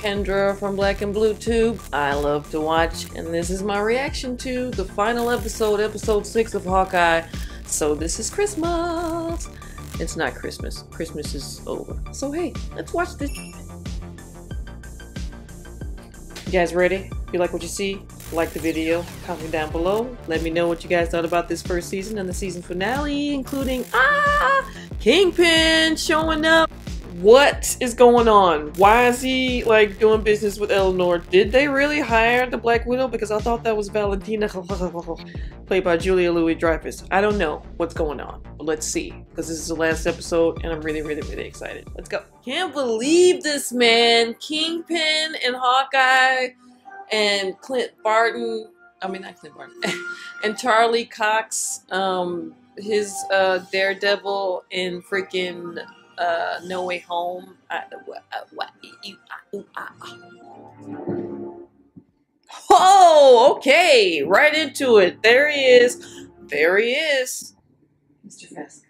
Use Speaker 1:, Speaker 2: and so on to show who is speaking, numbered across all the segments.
Speaker 1: Kendra from Black and Blue Tube. I love to watch, and this is my reaction to the final episode, episode 6 of Hawkeye. So, this is Christmas. It's not Christmas. Christmas is over. So, hey, let's watch this. You guys ready? If you like what you see? Like the video, comment down below. Let me know what you guys thought about this first season and the season finale, including ah Kingpin showing up. What is going on? Why is he like doing business with Eleanor? Did they really hire the Black Widow? Because I thought that was Valentina, played by Julia Louis Dreyfus. I don't know what's going on, but let's see. Because this is the last episode, and I'm really, really, really excited. Let's go. Can't believe this, man. Kingpin and Hawkeye and Clint Barton. I mean, not Clint Barton. and Charlie Cox, um, his uh, Daredevil and freaking uh, No Way Home. Oh, okay. Right into it. There he is. There he is.
Speaker 2: Mr. Fisk,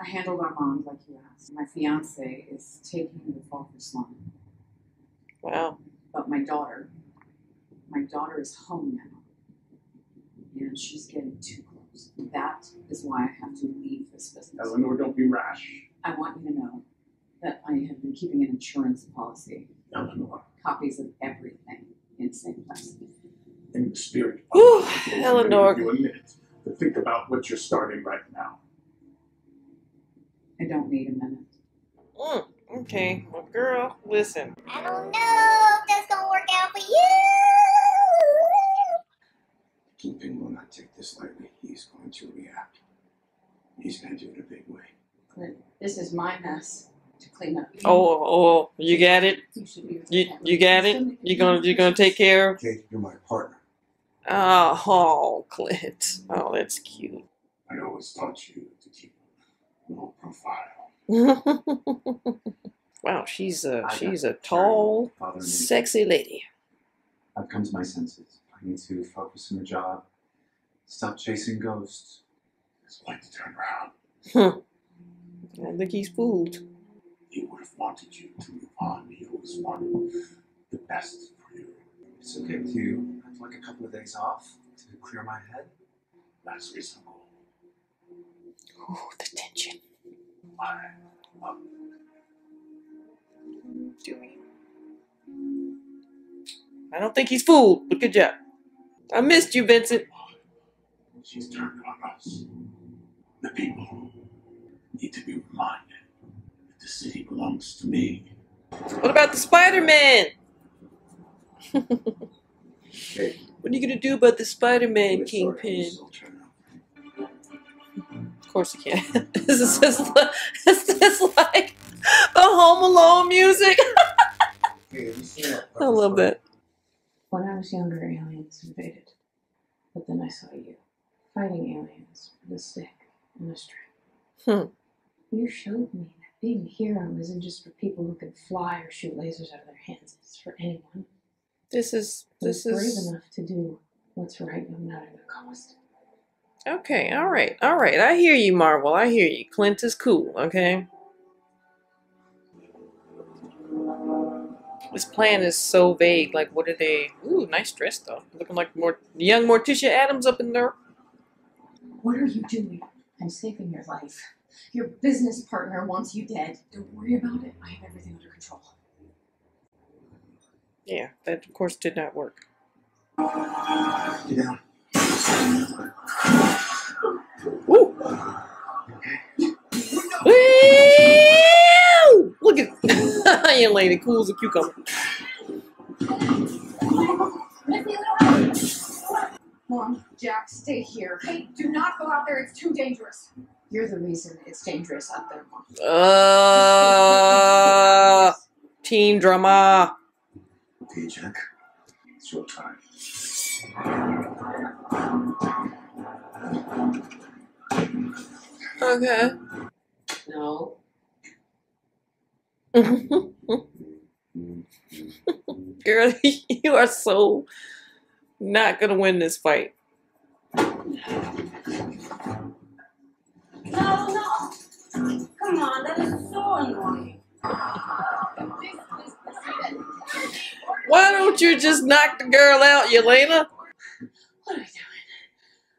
Speaker 2: I handled Armand like you asked. My fiance is taking the fall for Sloan.
Speaker 1: Wow.
Speaker 2: But my daughter, my daughter is home now. And she's getting too close. That is why I have to leave this business.
Speaker 3: Eleanor, don't be rash.
Speaker 2: I want you to know that I have been keeping an insurance policy,
Speaker 3: Eleanor,
Speaker 2: copies of everything in the same place.
Speaker 3: in the spirit
Speaker 1: Whew,
Speaker 3: of I'm
Speaker 1: Eleanor.
Speaker 3: give you a minute to think about what you're starting right now.
Speaker 2: I don't need a minute.
Speaker 1: Mm, okay. Well, girl, listen.
Speaker 4: I don't know if that's gonna work out for you.
Speaker 3: Kingpin will not take this lightly. He's going to react. He's going to do it a big way.
Speaker 2: Clint, this is my mess to clean up.
Speaker 1: Oh, oh, oh you got it.
Speaker 2: You.
Speaker 1: You you got it. You gonna you gonna take care of.
Speaker 3: Kate, you're my partner.
Speaker 1: Oh, oh, Clint. Oh, that's cute.
Speaker 3: I always taught you to keep a low profile.
Speaker 1: wow, she's a
Speaker 5: I
Speaker 1: she's
Speaker 5: got
Speaker 1: a tall, sexy lady.
Speaker 5: I've come to my senses. I need to focus on the job, stop chasing ghosts.
Speaker 3: It's light to turn around.
Speaker 1: I think he's fooled.
Speaker 3: He would have wanted you to move on. He always wanted the best for you.
Speaker 5: It's okay with you. I'd like a couple of days off to clear my head.
Speaker 3: That's reasonable.
Speaker 1: Oh, the tension.
Speaker 3: I um, love
Speaker 1: Doing. I don't think he's fooled, but good job. I missed you, Vincent.
Speaker 3: She's turned on us. The people need to be reminded that the city belongs to me.
Speaker 1: What about the Spider-Man?
Speaker 5: Kate,
Speaker 1: What are you gonna do about the Spider-Man
Speaker 5: I'm
Speaker 1: Kingpin?
Speaker 5: I'm still turning up.
Speaker 1: Of course you can't. this is just like, is like the Home Alone music?
Speaker 5: Hey, have you seen
Speaker 1: I love that.
Speaker 2: When I was younger, aliens invaded. But then I saw you fighting aliens with a stick and a string.
Speaker 1: Hmm.
Speaker 2: You showed me that being a hero isn't just for people who can fly or shoot lasers out of their hands. It's for anyone
Speaker 1: This is this
Speaker 2: brave
Speaker 1: is
Speaker 2: enough to do what's right no matter the cost.
Speaker 1: okay. All right, all right. I hear you, Marvel. I hear you. Clint is cool. Okay. This plan is so vague. Like, what are they? Ooh, nice dress though. Looking like more young Morticia Addams up in there.
Speaker 2: What are you doing? I'm saving your life. Your business partner wants you dead. Don't worry about it. I have everything under control.
Speaker 1: Yeah, that of course did not work.
Speaker 5: Yeah. down.
Speaker 1: Woo! Woo! Look at young lady, cool as a cucumber.
Speaker 2: Mom, Jack, stay here. Hey, do not go out there. It's too dangerous. You're the reason it's dangerous out there, Mom.
Speaker 1: Uh, teen drama.
Speaker 3: Okay, Jack. It's your time.
Speaker 1: Okay.
Speaker 2: No.
Speaker 1: Girl, you are so not gonna win this fight.
Speaker 4: No, no. Come on, that is so annoying.
Speaker 1: Why don't you just knock the girl out, Yelena?
Speaker 2: What are we doing?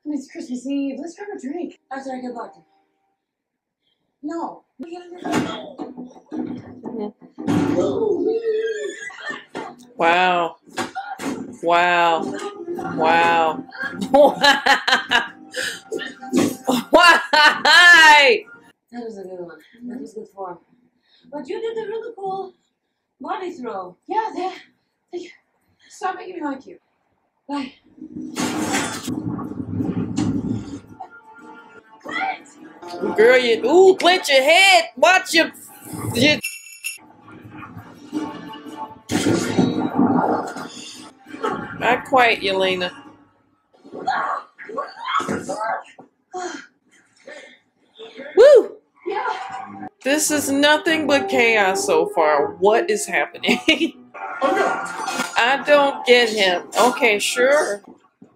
Speaker 2: I mean, it's Christmas Eve. Let's grab a drink after I get back. No. We gotta
Speaker 1: Wow. Wow. Wow. Why?
Speaker 6: That was a good one. That was good form. But you did a really cool body throw.
Speaker 2: Yeah, there. Thank you. Stop making me like you.
Speaker 6: Bye.
Speaker 1: Girl, you ooh, clench your head. Watch your, your Not quite, Yelena. Woo! Yeah. This is nothing but chaos so far. What is happening? I don't get him. Okay, sure.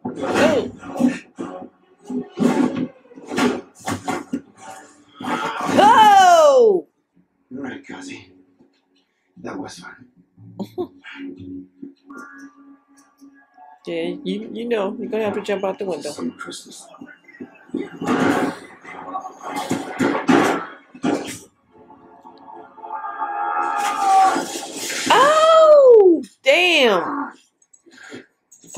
Speaker 1: Oh. Oh!
Speaker 3: You're right, Kazi. That was fun.
Speaker 1: Yeah, you you know you're gonna have to jump out the window.
Speaker 3: Some Christmas.
Speaker 1: Oh, damn!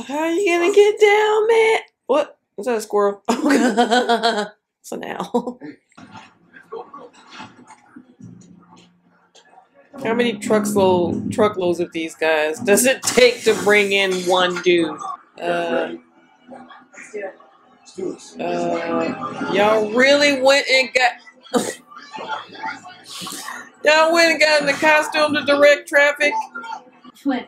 Speaker 1: How are you gonna get down, man? What? Is that a squirrel? Oh, it's an owl. How many truckload truckloads of these guys does it take to bring in one dude? Uh,
Speaker 2: Let's do it.
Speaker 3: Let's do this.
Speaker 1: uh, y'all really went and got. y'all went and got in the costume to direct traffic.
Speaker 2: Flint,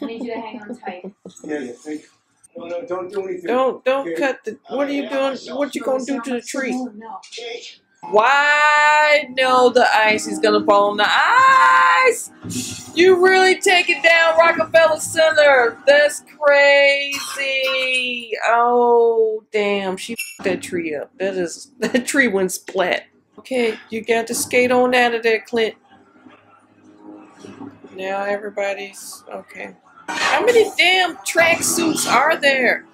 Speaker 2: I need you to hang on tight.
Speaker 3: Yeah, yeah, thank you. No, no, don't do anything.
Speaker 1: Don't don't cut the. What are you doing? What you gonna do to the tree?
Speaker 2: No, no.
Speaker 1: Why? No, the ice is gonna fall on the ice. You really take it down Rockefeller Center. That's crazy. Oh damn, she that tree up. That is that tree went splat. Okay, you got to skate on out of there, Clint. Now everybody's okay. How many damn track suits are there?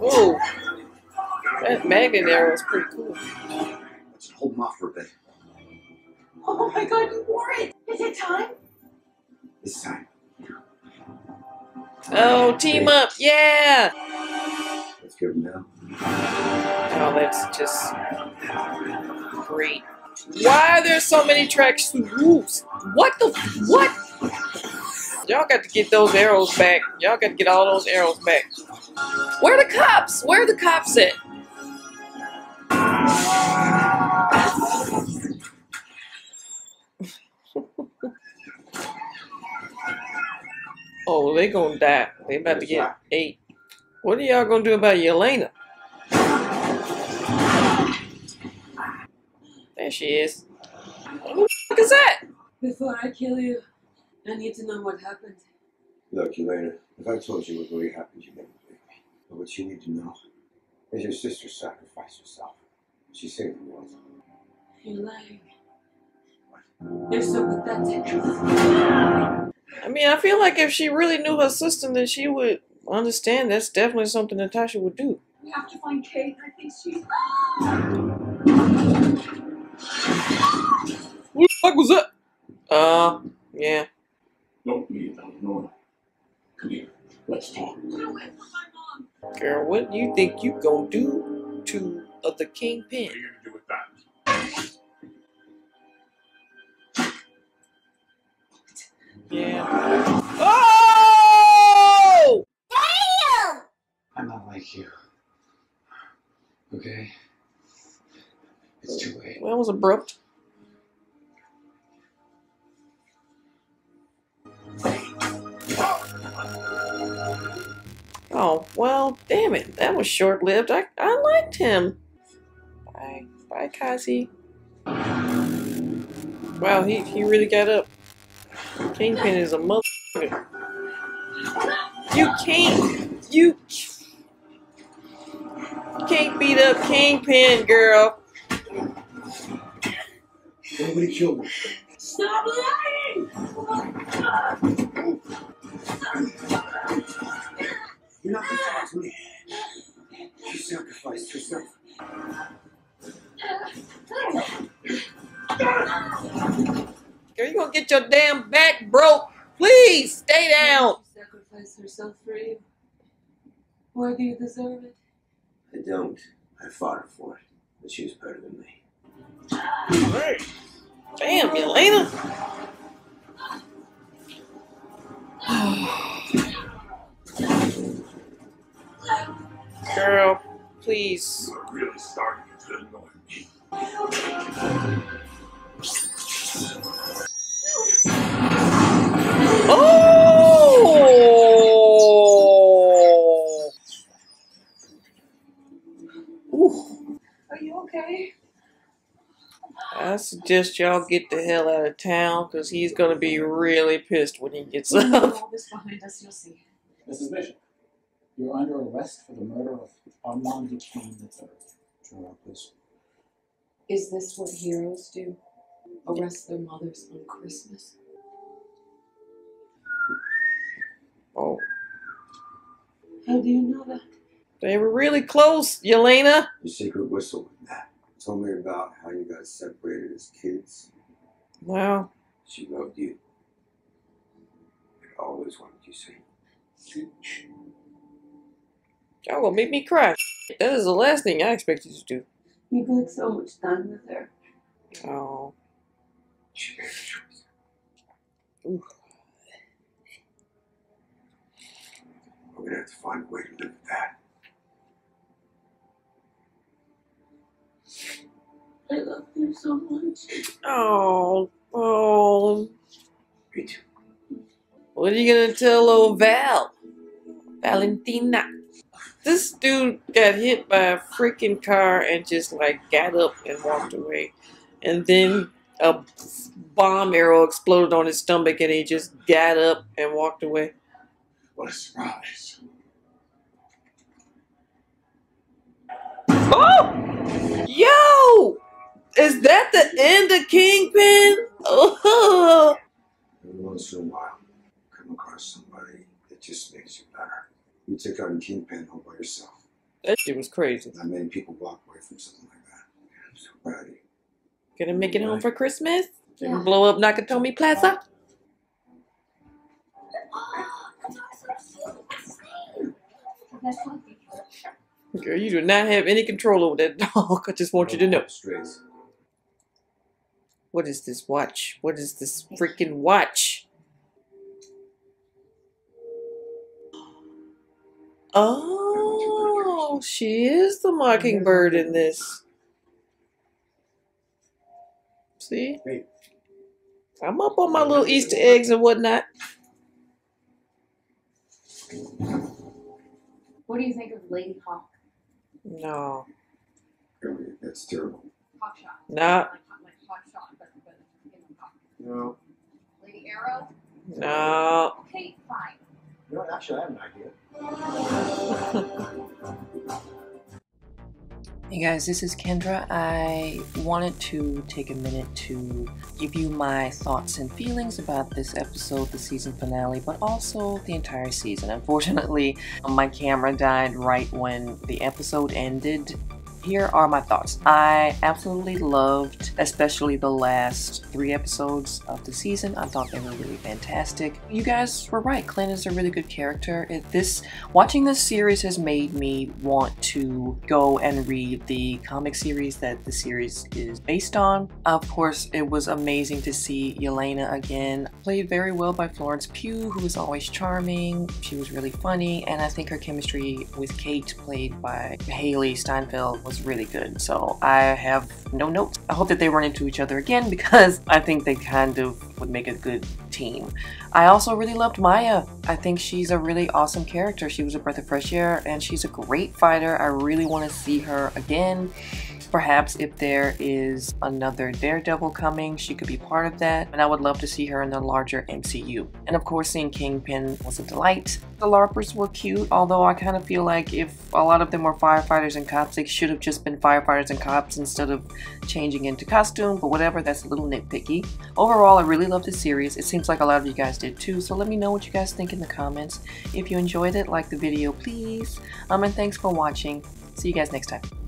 Speaker 1: Oh, that magnet arrow is pretty cool.
Speaker 3: Let's hold them off for a bit.
Speaker 2: Oh, oh my god, you wore it! Is it time?
Speaker 3: This time.
Speaker 1: Oh, team up, yeah!
Speaker 3: Let's give them now.
Speaker 1: Oh, that's just great. Why are there so many track suits? What the what? Y'all got to get those arrows back. Y'all got to get all those arrows back. Where are the cops? Where are the cops at? oh, they gonna die. They about to get eight. What are y'all gonna do about Yelena? There she is. Who the fuck is that?
Speaker 6: Before I kill you, I need to know what happened.
Speaker 3: Look, Yelena, if I told you what really happened, you'd never believe me. But what you need to know is your sister sacrificed herself. She saved the world.
Speaker 6: You're lying. You're so pathetic.
Speaker 1: I mean, I feel like if she really knew her system, then she would understand that's definitely something Natasha would do.
Speaker 2: We have to find Kate. I think she's.
Speaker 1: What the fuck was that? Uh, yeah.
Speaker 3: Don't be about Nora. Come here. Let's talk.
Speaker 2: Get away from my mom.
Speaker 1: Girl, what do you think you gonna do to uh, the kingpin?
Speaker 3: What are you gonna do with that?
Speaker 1: Yeah. Oh!
Speaker 4: Damn!
Speaker 5: I'm not like you. Okay? It's too late.
Speaker 1: Well, that was abrupt. Oh, well, damn it. That was short lived. I, I liked him. Bye. Bye, Kazi. Wow, he, he really got up. Kingpin is a motherfucker. You can't. You can't beat up Kingpin, girl.
Speaker 3: Nobody killed me.
Speaker 6: Stop lying!
Speaker 3: You're not gonna talk to me. You sacrificed yourself.
Speaker 1: Girl, you gonna get your damn back broke. Please stay down.
Speaker 6: She sacrificed herself for you. Why do you deserve it?
Speaker 3: I don't. I fought her for it, but she was better than me.
Speaker 1: Damn, Yelena. Girl, please.
Speaker 3: You're really starting
Speaker 1: suggest y'all get the hell out of town because he's gonna be really pissed when he gets
Speaker 2: When you
Speaker 1: up.
Speaker 2: this behind us, you'll see.
Speaker 7: Mrs. Bishop, you're under arrest for the murder of Armand Duquesne III.
Speaker 2: Is this what heroes do? Arrest their mothers on Christmas?
Speaker 1: Oh,
Speaker 6: How do you know that?
Speaker 1: they were really close, Yelena.
Speaker 3: The secret whistle with that. Told me about how you got separated as kids.
Speaker 1: Wow.
Speaker 3: She loved you. I always wanted you safe.
Speaker 1: Y'all gonna make me cry. That is the last thing I expected you to do.
Speaker 6: You got so much time with her.
Speaker 1: Oh.
Speaker 3: She made a choice. We're gonna have to find a way to live with that.
Speaker 6: I love you so much.
Speaker 1: Oh. Oh.
Speaker 3: Me too.
Speaker 1: What are you gonna tell old Val? Valentina. This dude got hit by a freaking car and just like got up and walked away. And then a bomb arrow exploded on his stomach and he just got up and walked away.
Speaker 3: What a surprise.
Speaker 1: Oh! Yo! Is that the end of Kingpin? Oh!
Speaker 3: Every once in a while, you come across somebody that just makes you better. You took on Kingpin all by yourself.
Speaker 1: That shit was crazy.
Speaker 3: Not many people walk away from something like that. I'm so proud of you.
Speaker 1: Gonna make it home for Christmas? And blow up Nakatomi Plaza? Girl, you do not have any control over that dog. I just want you to know.
Speaker 3: Strays.
Speaker 1: What is this watch? What is this freaking watch? Oh, she is the mockingbird in this. See? I'm up on my little Easter eggs and whatnot.
Speaker 2: What do you think of Lady Hawk?
Speaker 1: No.
Speaker 3: Really, that's terrible.
Speaker 2: Hawk shot.
Speaker 1: Nah.
Speaker 2: Like, like hot shot, but, but you know, hawk.
Speaker 3: No.
Speaker 2: Lady Arrow?
Speaker 1: No.
Speaker 2: Okay, fine.
Speaker 7: You know, actually, I have an idea.
Speaker 8: Hey guys, this is Kendra. I wanted to take a minute to give you my thoughts and feelings about this episode, the season finale, but also the entire season. Unfortunately, my camera died right when the episode ended. Here are my thoughts. I absolutely loved, especially the last three episodes of the season. I thought they were really fantastic. You guys were right. Clint is a really good character. It, this watching this series has made me want to go and read the comic series that the series is based on. Of course, it was amazing to see Yelena again, played very well by Florence Pugh, who was always charming. She was really funny, and I think her chemistry with Kate, played by Hailee Steinfeld, was really good. So I have no notes. I hope that they run into each other again because I think they kind of would make a good team. I also really loved Maya. I think she's a really awesome character. She was a breath of fresh air and she's a great fighter. I really want to see her again. Perhaps if there is another Daredevil coming, she could be part of that, and I would love to see her in the larger MCU. And of course, seeing Kingpin was a delight. The LARPers were cute, although I kind of feel like if a lot of them were firefighters and cops, they should have just been firefighters and cops instead of changing into costume, but whatever, that's a little nitpicky. Overall, I really love the series. It seems like a lot of you guys did too, so let me know what you guys think in the comments. If you enjoyed it, like the video, please. Um, and thanks for watching. See you guys next time.